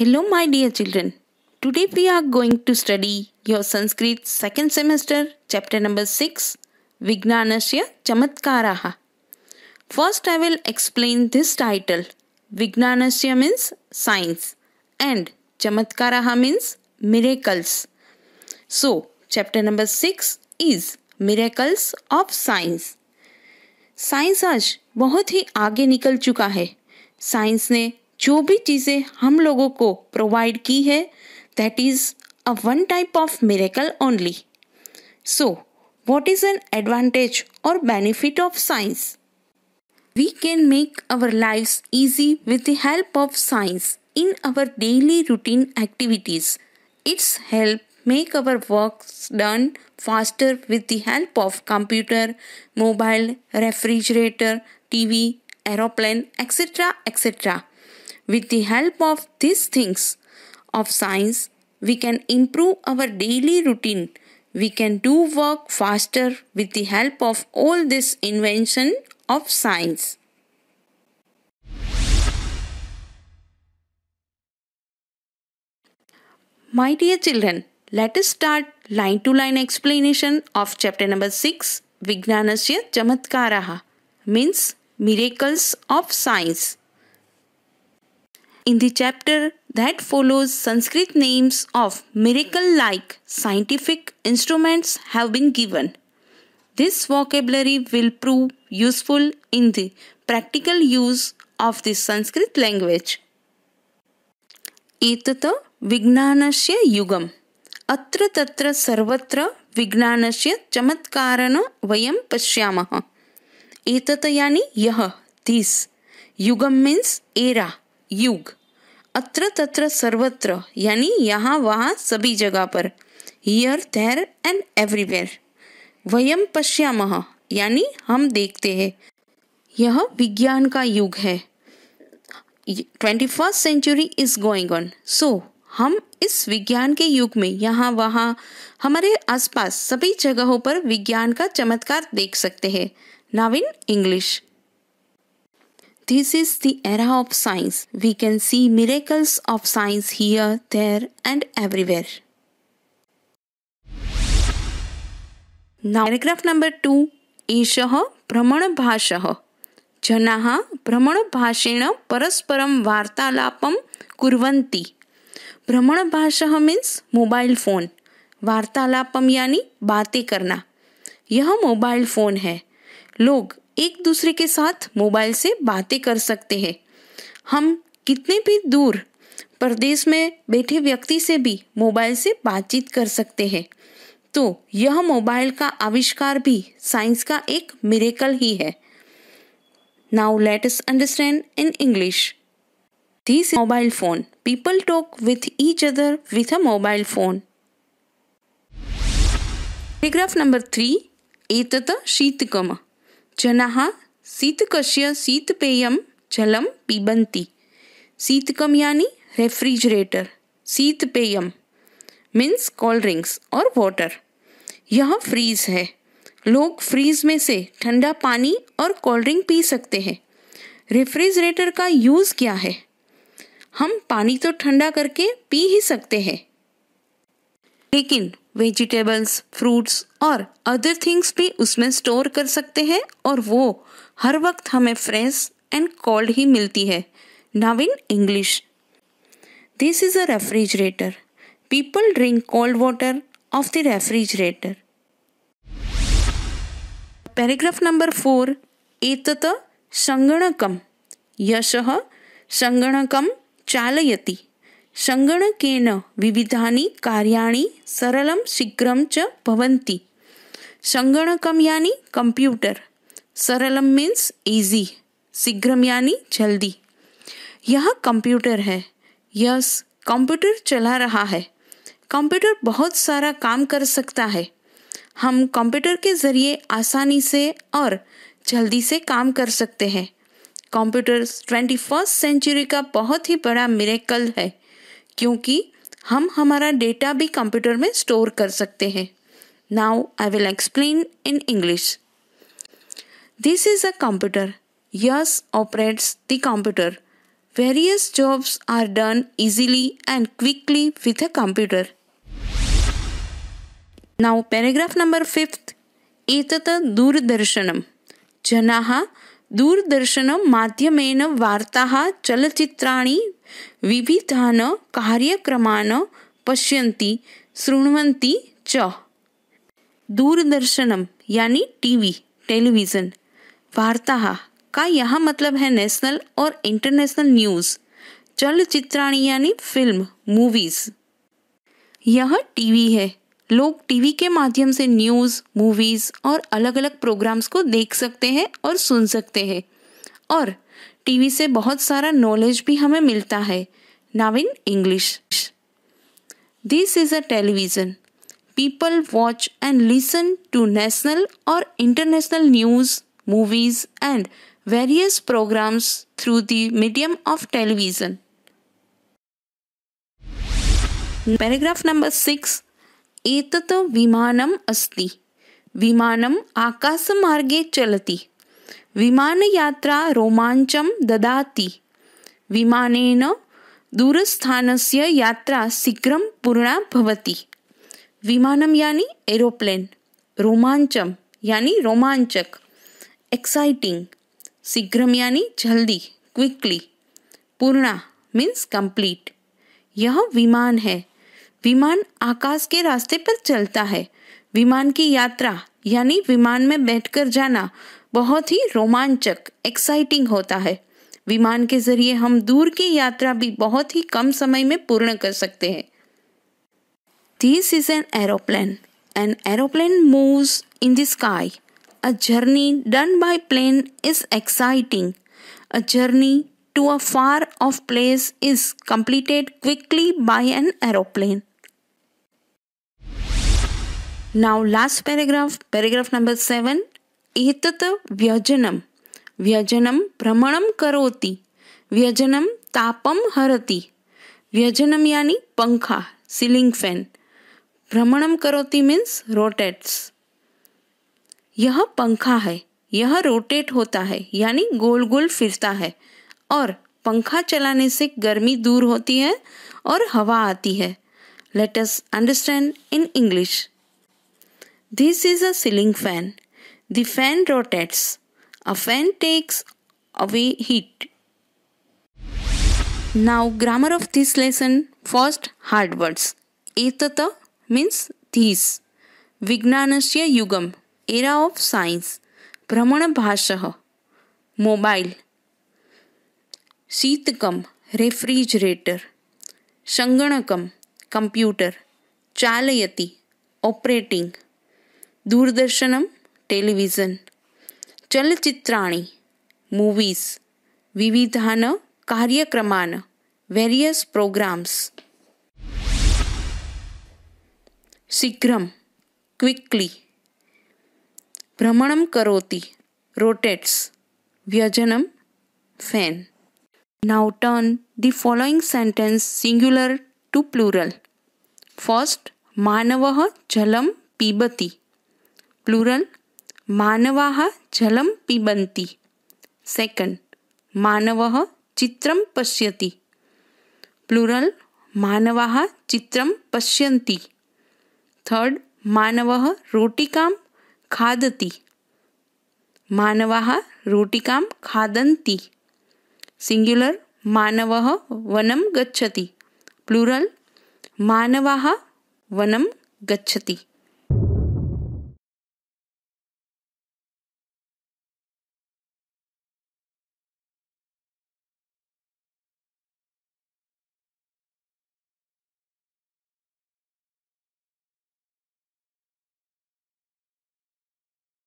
Hello, my dear children. Today we are going to study your Sanskrit second semester, chapter number 6, Vignanasya Chamatkaraha. First, I will explain this title. Vignanasya means science and Chamatkaraha means miracles. So, chapter number 6 is Miracles of Science. Science आज बहुत ही आगे निकल चुका है science ने जो भी चीज़ें हम लोगों को प्रोवाइड की है that is a one type of miracle only so what is an advantage और benefit of science we can make our life easy with the help of science in our daily routine activities it's help make our work done faster with the help of computer mobile refrigerator T V aeroplane etcetera etcetera With the help of these things of science, we can improve our daily routine. We can do work faster with the help of all this invention of science. My dear children, let us start line to line explanation of chapter number 6 Vignanasya Chamatkaraha means miracles of science. In the chapter that follows, Sanskrit names of miracle like scientific instruments have been given. This vocabulary will prove useful in the practical use of the Sanskrit language. एतत् विज्ञानस्य युगम् अत्र तत्र सर्वत्र विज्ञानस्य चमत्कारं वयं पश्यामः एतत् यानी यह दिस युगम मीन्स एरा युग अत्र तत्र सर्वत्र, यानी यहाँ वहाँ सभी जगह पर। हियर देर एंड एवरीवेयर वयम पश्यामह यानी हम देखते हैं। यह विज्ञान का युग है। Twenty first century is going on so हम इस विज्ञान के युग में यहाँ वहाँ, हमारे आसपास सभी जगहों पर विज्ञान का चमत्कार देख सकते हैं। Now in English This is the era of science. We can see miracles of science here, there, and everywhere. Now, paragraph number two एषः भ्रमणभाषः जनाः भ्रमणभाषेण परस्परं वार्तालापं कुर्वन्ति भ्रमणभाषः मीन्स मोबाइल फ़ोन वार्तालापम यानी बातें करना यह मोबाइल फ़ोन है लोग एक दूसरे के साथ मोबाइल से बातें कर सकते हैं। हम कितने भी दूर प्रदेश में बैठे व्यक्ति से भी मोबाइल से बातचीत कर सकते हैं। तो यह मोबाइल का आविष्कार भी साइंस का एक मिरेकल ही है। Now let us understand in English this mobile phone people talk with each other with a mobile phone paragraph number three एतत् शीतकम जनाः शीतकस्य शीतपेयं जलं पिबन्ति। शीतकम यानी रेफ्रिजरेटर शीतपेयम मीन्स कोल्ड ड्रिंक्स और वाटर। यह फ्रीज है। लोग फ्रीज में से ठंडा पानी और कोल्ड ड्रिंक पी सकते हैं। रेफ्रिजरेटर का यूज़ क्या है? हम पानी तो ठंडा करके पी ही सकते हैं। लेकिन वेजिटेबल्स, फ्रूट्स और अदर थिंग्स भी उसमें स्टोर कर सकते हैं और वो हर वक्त हमें फ्रेश एंड कोल्ड ही मिलती है। Now in English this is a refrigerator people drink cold water of the refrigerator paragraph number four एतत् सङ्गणकं यशः सङ्गणकं चालयति। सङ्गणकेन विविधानि कार्याणि सरलं शीघ्रं च भवन्ति। सङ्गणकं यानि कंप्यूटर सरलम मीन्स इजी शीघ्रम यानी जल्दी। यह कंप्यूटर है। यस कंप्यूटर चला रहा है। कंप्यूटर बहुत सारा काम कर सकता है। हम कंप्यूटर के ज़रिए आसानी से और जल्दी से काम कर सकते हैं। कंप्यूटर ट्वेंटी फ़र्स्ट सेंचुरी का बहुत ही बड़ा मिरेकल है। क्योंकि हम हमारा डेटा भी कंप्यूटर में स्टोर कर सकते हैं। Now I will explain in English this is a computer yes operates the computer Various jobs are done easily and quickly with a computer. Now, paragraph number 5th एतत् दूरदर्शनं जनाः दूरदर्शनमाध्यमेन वार्ताः, चलचित्राणि विविधान् कार्यक्रमान् पश्यन्ति, शृण्वन्ति च। दूरदर्शनम, यानी टीवी, टेलीविज़न। वार्ता। का यह मतलब है नेशनल और इंटरनेशनल न्यूज़? चलचित्राणी, यानी फ़िल्म, मूवीज़। यह टीवी है। लोग टीवी के माध्यम से न्यूज़, मूवीज़ और अलग अलग प्रोग्राम्स को देख सकते हैं और सुन सकते हैं। और टीवी से बहुत सारा नॉलेज भी हमें मिलता है। Now in English this is a television people watch and listen to national और international news movies and various programmes through the medium of television paragraph number six एतत विमानम अस्ति। विमानम आकाश मार्गे चलती। विमानयात्रा रोमाञ्चं ददाति। विमानेन दूरस्थानस्य यात्रा शीघ्रं पूर्णा भवति। विमानम यानी एरोप्लेन रोमांचम यानी रोमांचक एक्साइटिंग शीघ्रम यानी जल्दी, क्विकली, पूर्णा मीन्स कंप्लीट। यह विमान है। विमान आकाश के रास्ते पर चलता है। विमान की यात्रा, यानी विमान में बैठकर जाना बहुत ही रोमांचक एक्साइटिंग होता है। विमान के ज़रिए हम दूर की यात्रा भी बहुत ही कम समय में पूर्ण कर सकते हैं। This is an aeroplane an aeroplane moves in the sky a journey done by plane is exciting a journey to a far off place is completed quickly by an aeroplane now last paragraph paragraph number seven एतत् व्यजनं। व्यजनं भ्रमणं करोति। व्यजनं तापं हरति। व्यजनं यानी पंखा सीलिंग फ़ैन भ्रमणम करोती मीन्स रोटेट्स यह पंखा है यह रोटेट होता है, यानी गोल गोल फिरता है, और पंखा चलाने से गर्मी दूर होती है और हवा आती है। Let us understand in English this is a ceiling fan The fan rotates. A fan takes away heat. Now grammar of this lesson. First hard words. Etata means this. Vignanasya yugam. Era of science. Brahmana bhashaha. Mobile. Sheetakam. Refrigerator. Shanganakam. Computer. Chalayati. Operating. Durdarshanam. Television चलचित्राणि movies विविधान् कार्यक्रमान् various programmes शीघ्रं क्विक्ली भ्रमणं करोति rotates व्यजनं fan now turn the following sentence singular to plural first मानवः जलं पिबति plural मानवाः जलं पिबन्ति। सेकंड मानवः चित्रं पश्यति। प्लूरल मानवाः चित्रं पश्यन्ति। थर्ड मानवः रोटिकां खादति। मानवाः रोटिकां खादन्ति। सिङ्ग्युलर् मानवः वनं गच्छति। प्लूरल् मानवाः वनं गच्छति।